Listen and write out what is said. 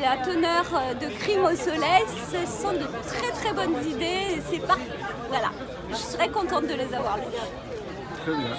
la teneur euh, de crime au soleil, ce sont de très très bonnes idées. C'est parfait. Voilà, je serais contente de les avoir lues. Très bien.